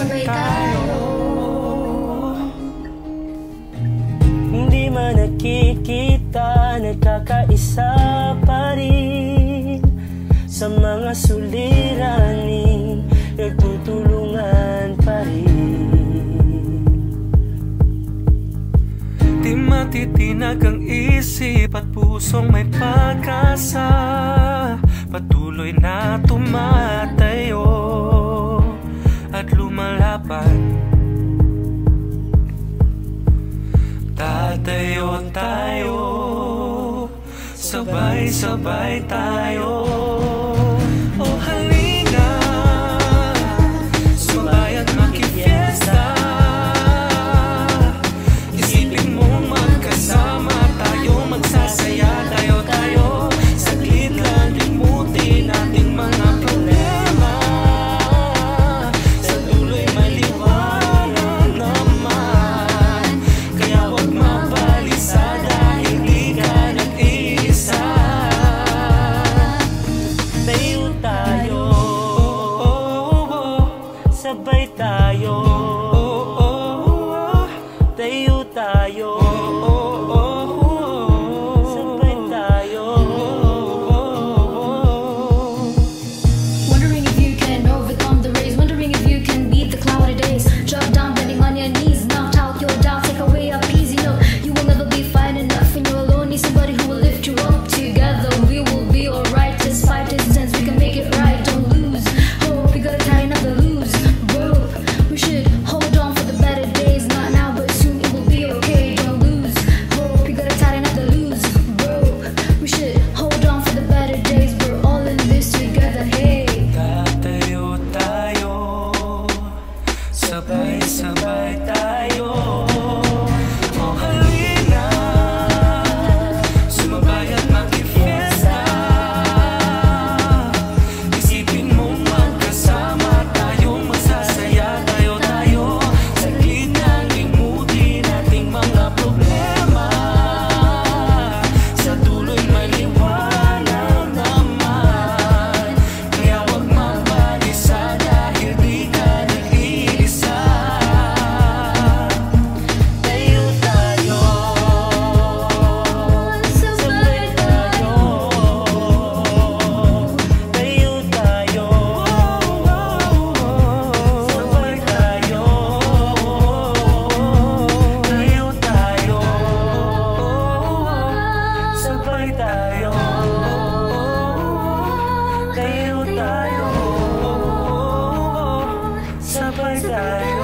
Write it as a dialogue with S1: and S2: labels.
S1: sabay tayo.
S2: Hindi man nakikita, nagkakaisa pa rin Sa mga suliranin, nagtutulungan pa rin.
S3: Di matitinag ang isip at pusong may pag-asa sabay-sabay tayo sabay tayo. Tayo tayo.
S2: side.